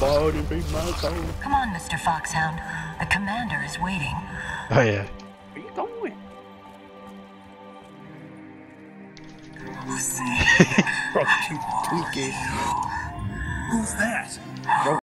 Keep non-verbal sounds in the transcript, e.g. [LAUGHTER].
Body be my soul. Come on, Mr. Foxhound. The commander is waiting. Oh yeah. Where [LAUGHS] you going? Who's that? Bro,